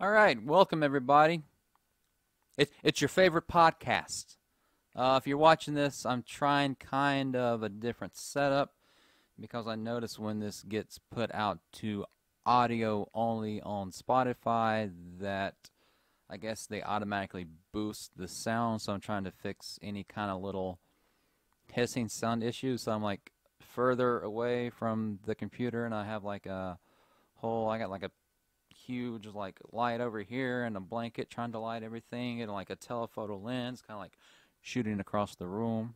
All right, welcome everybody. It, it's your favorite podcast. Uh, if you're watching this, I'm trying kind of a different setup because I notice when this gets put out to audio only on Spotify that I guess they automatically boost the sound. So I'm trying to fix any kind of little hissing sound issues. So I'm like further away from the computer and I have like a whole, I got like a huge like light over here and a blanket trying to light everything and like a telephoto lens kind of like shooting across the room.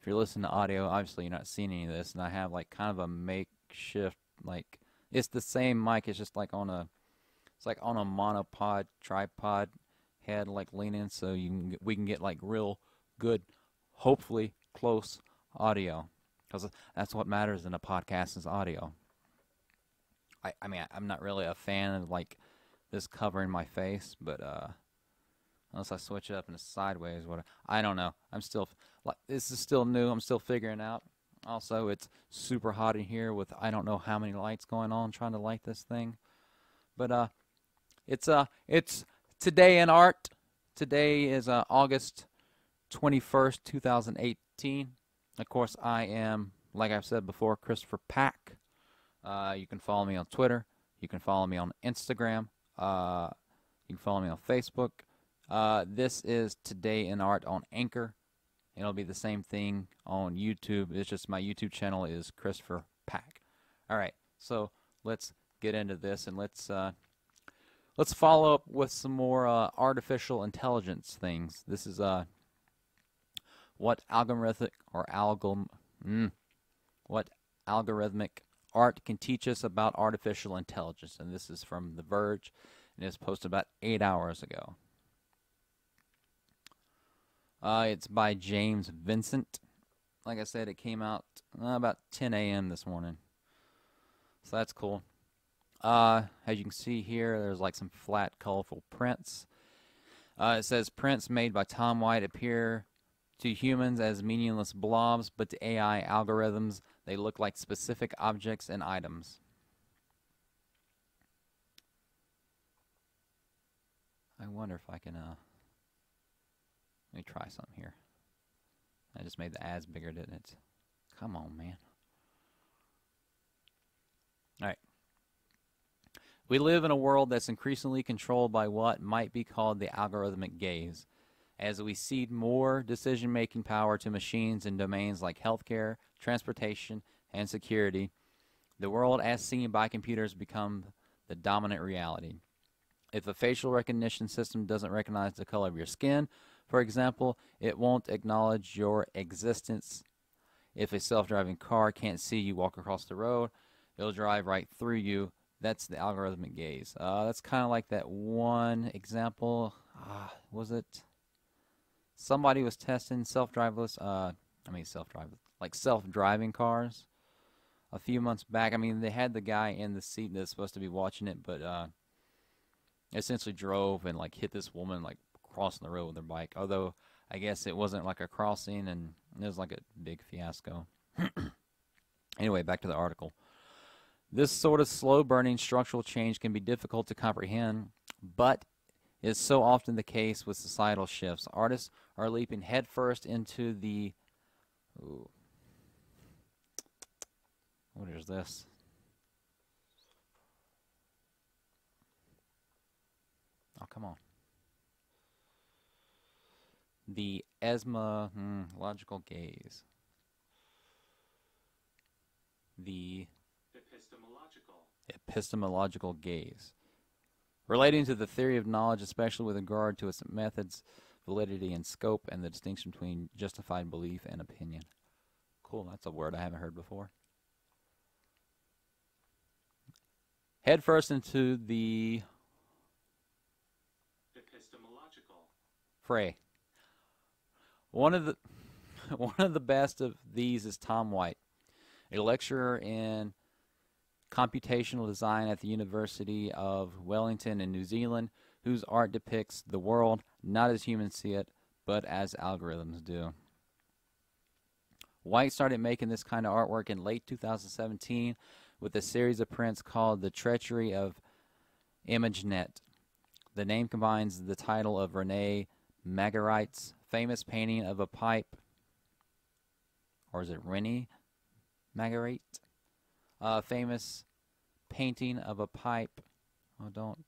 If you're listening to audio, obviously you're not seeing any of this and I have like kind of a makeshift like it's the same mic, it's just like on a it's like on a monopod tripod head like leaning so you can get, we can get like real good hopefully close audio because that's what matters in a podcast is audio. I, I mean, I, am not really a fan of like this covering my face, but uh, unless I switch it up in a sideways, what I don't know. I'm still like this is still new. I'm still figuring out. Also, it's super hot in here with I don't know how many lights going on trying to light this thing, but uh, it's uh, it's today in art. Today is uh, August 21st, 2018. Of course, I am, like I've said before, Christopher Pack. Uh, you can follow me on Twitter. You can follow me on Instagram. Uh, you can follow me on Facebook. Uh, this is Today in Art on Anchor. It'll be the same thing on YouTube. It's just my YouTube channel is Christopher Pack. All right, so let's get into this and let's uh, let's follow up with some more uh, artificial intelligence things. This is uh, what algorithmic or algom mm, what algorithmic art can teach us about artificial intelligence. And this is from The Verge, and it's posted about eight hours ago. Uh, it's by James Vincent. Like I said, it came out uh, about 10 a.m. this morning. So that's cool. Uh, as you can see here, there's like some flat, colorful prints. Uh, it says prints made by Tom White appear to humans as meaningless blobs, but to AI algorithms, they look like specific objects and items. I wonder if I can, uh, let me try something here. I just made the ads bigger, didn't it? Come on, man. Alright. We live in a world that's increasingly controlled by what might be called the algorithmic gaze as we cede more decision making power to machines in domains like healthcare, transportation, and security, the world as seen by computers becomes the dominant reality. If a facial recognition system doesn't recognize the color of your skin, for example, it won't acknowledge your existence. If a self driving car can't see you walk across the road, it'll drive right through you. That's the algorithmic gaze. Uh, that's kind of like that one example. Uh, was it? Somebody was testing self-driveless, uh, I mean self-driveless, like self-driving cars a few months back. I mean, they had the guy in the seat that's supposed to be watching it, but uh, essentially drove and like hit this woman like crossing the road with her bike. Although I guess it wasn't like a crossing, and it was like a big fiasco. anyway, back to the article. This sort of slow burning structural change can be difficult to comprehend, but is so often the case with societal shifts. Artists are leaping headfirst into the. Ooh, what is this? Oh, come on. The ESMA hmm, logical gaze. The epistemological epistemological gaze relating to the theory of knowledge, especially with regard to its methods, validity, and scope, and the distinction between justified belief and opinion. Cool, that's a word I haven't heard before. Head first into the epistemological fray. One of the one of the best of these is Tom White, a lecturer in computational design at the University of Wellington in New Zealand, whose art depicts the world not as humans see it, but as algorithms do. White started making this kind of artwork in late 2017 with a series of prints called The Treachery of ImageNet. the name combines the title of Rene Magritte's famous painting of a pipe, or is it Rene Magritte? A famous painting of a pipe. Oh, don't.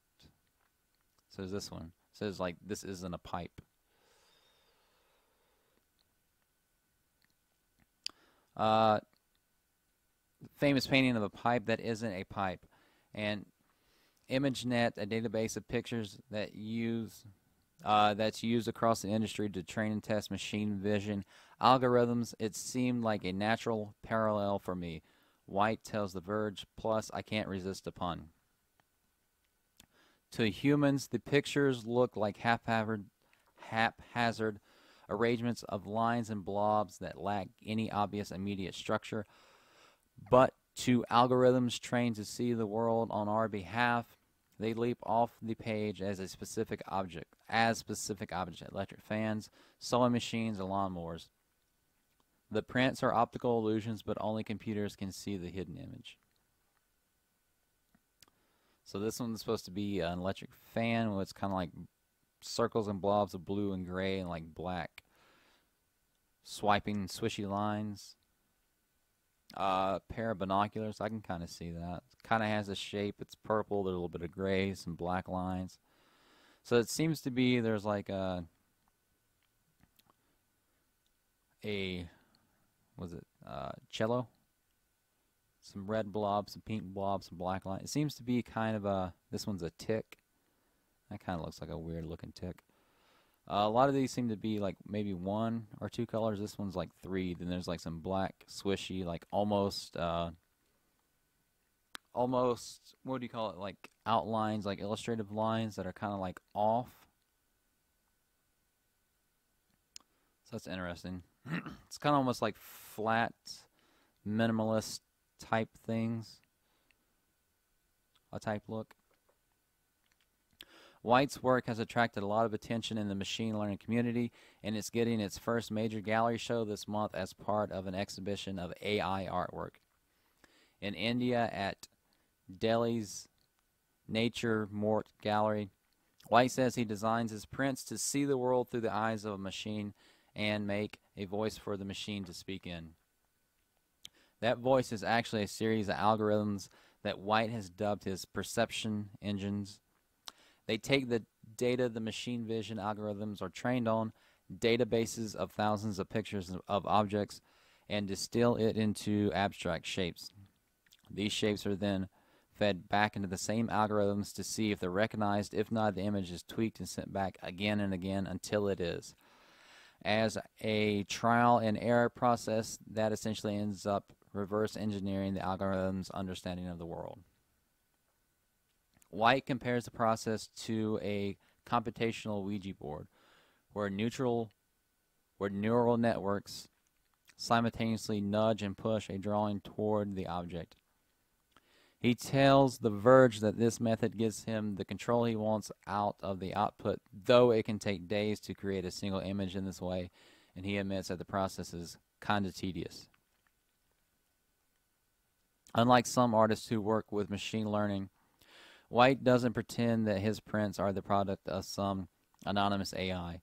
Says this one. Says like this isn't a pipe. Uh, famous painting of a pipe that isn't a pipe, and ImageNet, a database of pictures that use uh, that's used across the industry to train and test machine vision algorithms. It seemed like a natural parallel for me. White tells The Verge, plus I can't resist a pun. To humans, the pictures look like haphazard, haphazard arrangements of lines and blobs that lack any obvious immediate structure. But to algorithms trained to see the world on our behalf, they leap off the page as a specific object, as specific objects, electric fans, sewing machines, and lawnmowers. The prints are optical illusions, but only computers can see the hidden image. So this one's supposed to be an electric fan, it's kind of like circles and blobs of blue and gray and like black, swiping swishy lines. Uh, pair of binoculars, I can kind of see that. Kind of has a shape. It's purple. There's a little bit of gray, some black lines. So it seems to be there's like a a was it uh, cello? Some red blobs, some pink blobs, some black lines. It seems to be kind of a. This one's a tick. That kind of looks like a weird looking tick. Uh, a lot of these seem to be like maybe one or two colors. This one's like three. Then there's like some black, swishy, like almost, uh, almost. What do you call it? Like outlines, like illustrative lines that are kind of like off. So that's interesting. it's kind of almost like flat, minimalist type things. A type look. White's work has attracted a lot of attention in the machine learning community, and it's getting its first major gallery show this month as part of an exhibition of AI artwork. In India at Delhi's Nature Morte Gallery, White says he designs his prints to see the world through the eyes of a machine and make a voice for the machine to speak in. That voice is actually a series of algorithms that White has dubbed his perception engines they take the data the machine vision algorithms are trained on, databases of thousands of pictures of objects, and distill it into abstract shapes. These shapes are then fed back into the same algorithms to see if they're recognized. If not, the image is tweaked and sent back again and again until it is. As a trial and error process, that essentially ends up reverse engineering the algorithm's understanding of the world. White compares the process to a computational Ouija board, where neutral, where neural networks simultaneously nudge and push a drawing toward the object. He tells The Verge that this method gives him the control he wants out of the output, though it can take days to create a single image in this way, and he admits that the process is kind of tedious. Unlike some artists who work with machine learning, White doesn't pretend that his prints are the product of some anonymous AI.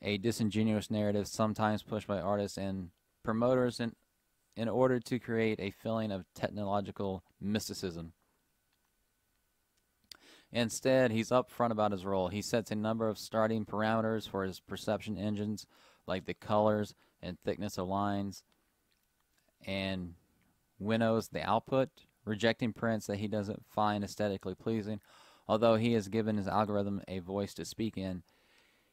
A disingenuous narrative sometimes pushed by artists and promoters in, in order to create a feeling of technological mysticism. Instead, he's upfront about his role. He sets a number of starting parameters for his perception engines, like the colors and thickness of lines, and winnows the output rejecting prints that he doesn't find aesthetically pleasing. Although he has given his algorithm a voice to speak in,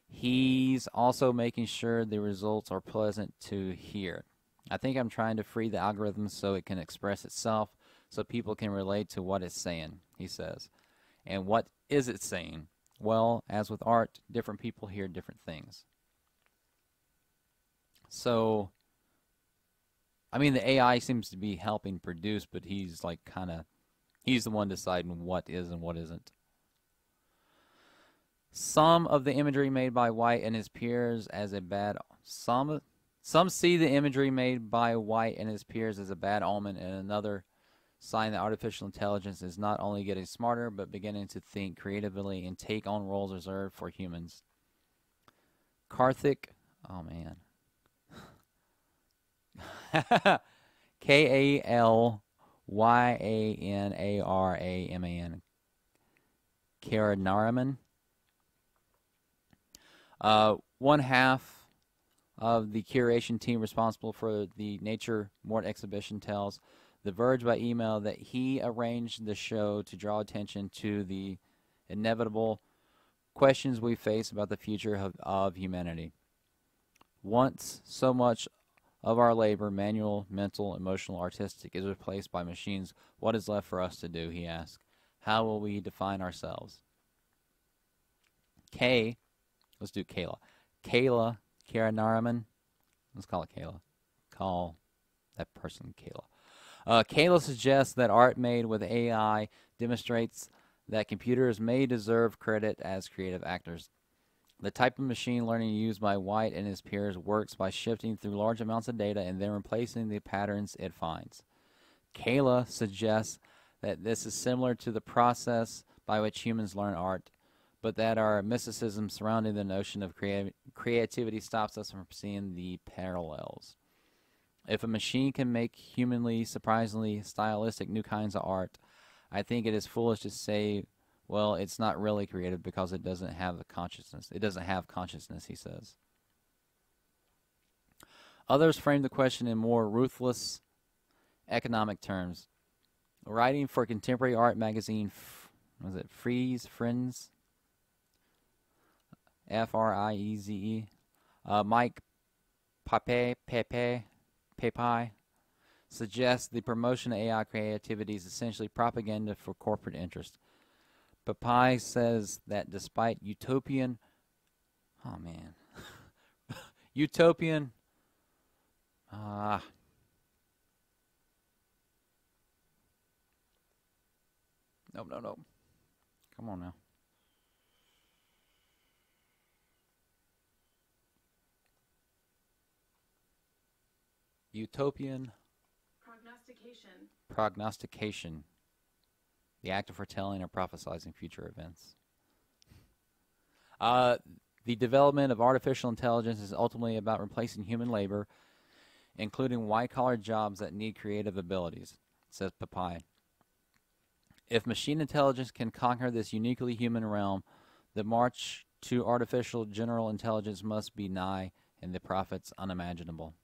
he's also making sure the results are pleasant to hear. I think I'm trying to free the algorithm so it can express itself so people can relate to what it's saying, he says. And what is it saying? Well, as with art, different people hear different things. So I mean, the AI seems to be helping produce, but he's like kind of, he's the one deciding what is and what isn't. Some of the imagery made by White and his peers as a bad, some, some see the imagery made by White and his peers as a bad omen, and another sign that artificial intelligence is not only getting smarter, but beginning to think creatively and take on roles reserved for humans. Karthik, oh man. K A L Y A N A R A M A N. Karanaraman. Uh, one half of the curation team responsible for the Nature Morte exhibition tells The Verge by email that he arranged the show to draw attention to the inevitable questions we face about the future of, of humanity. Once so much of our labor, manual, mental, emotional, artistic, is replaced by machines, what is left for us to do? He asked. How will we define ourselves? K, let's do Kayla. Kayla Karanaraman, let's call it Kayla. Call that person Kayla. Uh, Kayla suggests that art made with AI demonstrates that computers may deserve credit as creative actors. The type of machine learning used by White and his peers works by shifting through large amounts of data and then replacing the patterns it finds. Kayla suggests that this is similar to the process by which humans learn art, but that our mysticism surrounding the notion of crea- creativity stops us from seeing the parallels. If a machine can make humanly, surprisingly stylistic new kinds of art, I think it is foolish to say, well, it's not really creative because it doesn't have the consciousness. It doesn't have consciousness, he says. Others frame the question in more ruthless economic terms. Writing for contemporary art magazine, was it Frieze Friends? F R I E Z E. Uh, Mike Pape Pepe Pepe suggests the promotion of AI creativity is essentially propaganda for corporate interest. Papai says that despite utopian, oh man, utopian, ah. Uh, no, no, no. Come on now. Utopian prognostication. Prognostication. The act of foretelling or prophesizing future events. Uh, the development of artificial intelligence is ultimately about replacing human labor, including white collar jobs that need creative abilities, says Papai. If machine intelligence can conquer this uniquely human realm, the march to artificial general intelligence must be nigh and the profits unimaginable.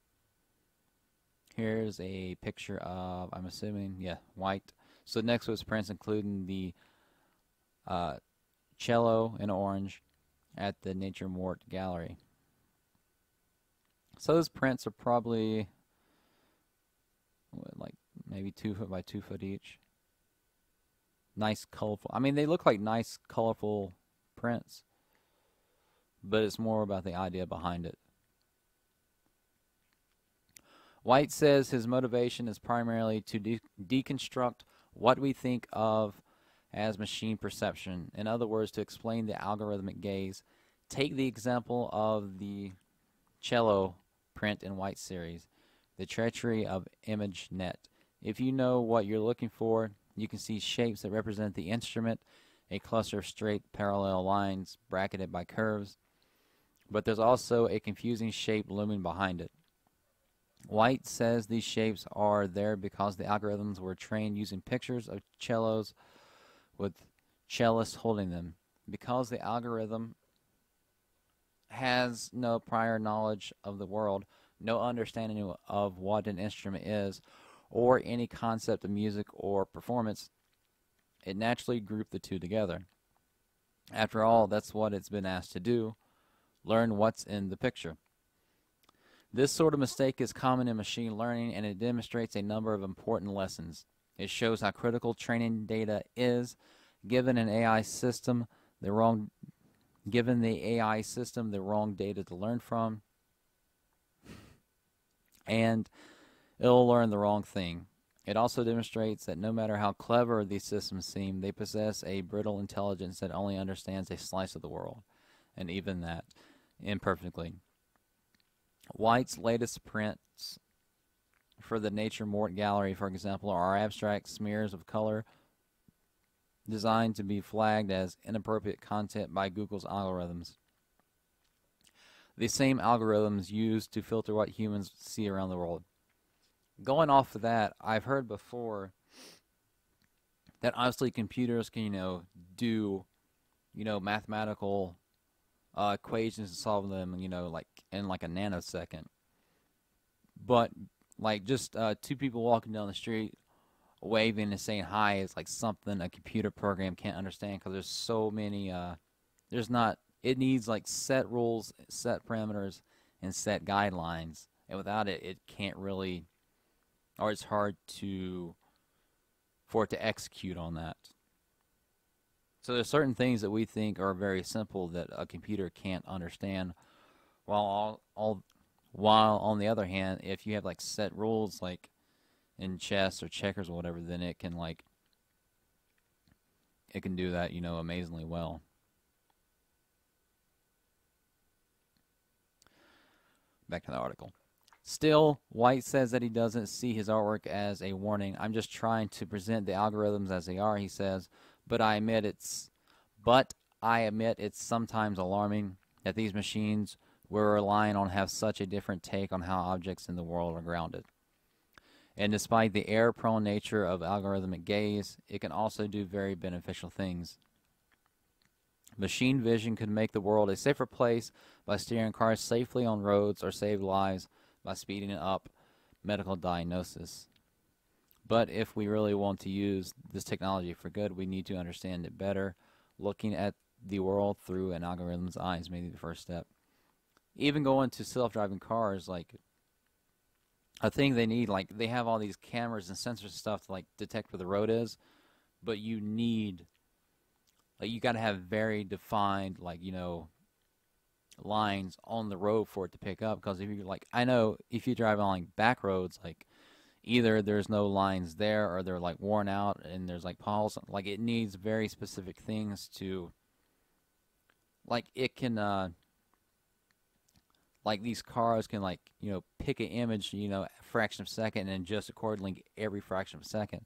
Here's a picture of, I'm assuming, yeah, white. So next was prints, including the uh, cello in orange at the Nature Morte Gallery. So those prints are probably what, like maybe two foot by two foot each. Nice, colorful. I mean, they look like nice, colorful prints, but it's more about the idea behind it. White says his motivation is primarily to de- deconstruct what we think of as machine perception. In other words, to explain the algorithmic gaze. Take the example of the cello print in White series, the treachery of ImageNet. If you know what you're looking for, you can see shapes that represent the instrument, a cluster of straight parallel lines bracketed by curves, but there's also a confusing shape looming behind it. White says these shapes are there because the algorithms were trained using pictures of cellos with cellists holding them. Because the algorithm has no prior knowledge of the world, no understanding of what an instrument is, or any concept of music or performance, it naturally grouped the two together. After all, that's what it's been asked to do learn what's in the picture. This sort of mistake is common in machine learning and it demonstrates a number of important lessons. It shows how critical training data is given an AI system the wrong given the AI system the wrong data to learn from and it'll learn the wrong thing. It also demonstrates that no matter how clever these systems seem, they possess a brittle intelligence that only understands a slice of the world, and even that imperfectly. White's latest prints for the Nature Morte Gallery, for example, are abstract smears of color designed to be flagged as inappropriate content by Google's algorithms. The same algorithms used to filter what humans see around the world. Going off of that, I've heard before that obviously computers can, you know, do, you know, mathematical uh, equations and solve them, you know, like in like a nanosecond. But like just uh, two people walking down the street, waving and saying hi is like something a computer program can't understand because there's so many. Uh, there's not. It needs like set rules, set parameters, and set guidelines, and without it, it can't really, or it's hard to, for it to execute on that. So there's certain things that we think are very simple that a computer can't understand, while all, all while on the other hand, if you have like set rules like in chess or checkers or whatever, then it can like it can do that, you know, amazingly well. Back to the article. Still, White says that he doesn't see his artwork as a warning. I'm just trying to present the algorithms as they are, he says, but I admit it's but I admit it's sometimes alarming that these machines we're relying on have such a different take on how objects in the world are grounded. And despite the error prone nature of algorithmic gaze, it can also do very beneficial things. Machine vision could make the world a safer place by steering cars safely on roads or save lives by speeding up medical diagnosis. But if we really want to use this technology for good, we need to understand it better. Looking at the world through an algorithm's eyes may be the first step. Even going to self-driving cars, like a thing they need, like they have all these cameras and sensors and stuff to like detect where the road is, but you need, like you got to have very defined, like you know, lines on the road for it to pick up. Because if you like, I know if you drive on like back roads, like either there's no lines there or they're like worn out and there's like potholes. Like it needs very specific things to, like it can. uh like these cars can like you know pick an image you know a fraction of a second and adjust accordingly every fraction of a second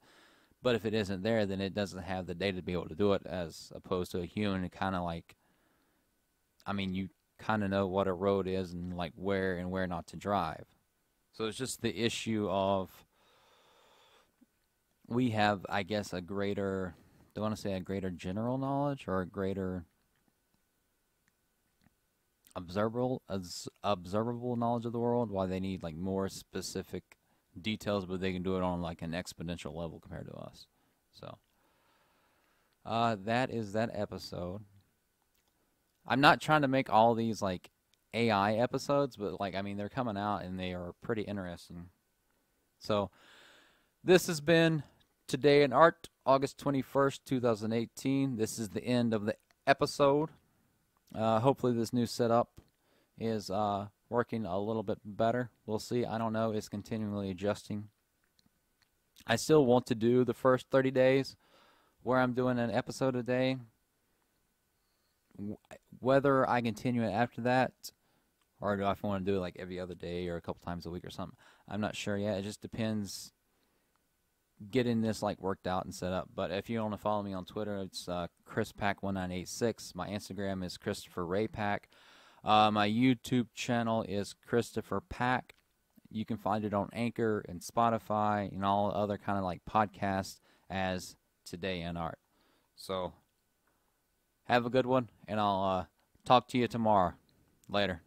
but if it isn't there then it doesn't have the data to be able to do it as opposed to a human kind of like i mean you kind of know what a road is and like where and where not to drive so it's just the issue of we have i guess a greater do i want to say a greater general knowledge or a greater observable observable knowledge of the world? Why they need like more specific details but they can do it on like an exponential level compared to us. So uh, that is that episode. I'm not trying to make all these like ai episodes but like i mean they're coming out and they are pretty interesting. So this has been today in art august 21st 2018 this is the end of the episode uh, hopefully this new setup is uh, working a little bit better. We'll see. I don't know. It's continually adjusting. I still want to do the first 30 days where I'm doing an episode a day. Whether I continue it after that or do I want to do it like every other day or a couple times a week or something, I'm not sure yet. It just depends getting this like worked out and set up. But if you want to follow me on Twitter, it's uh, ChrisPack1986. My Instagram is Christopher Ray Pack. Uh, my YouTube channel is Christopher Pack. You can find it on Anchor and Spotify and all other kind of like podcasts as Today in Art. So have a good one, and I'll uh, talk to you tomorrow. Later.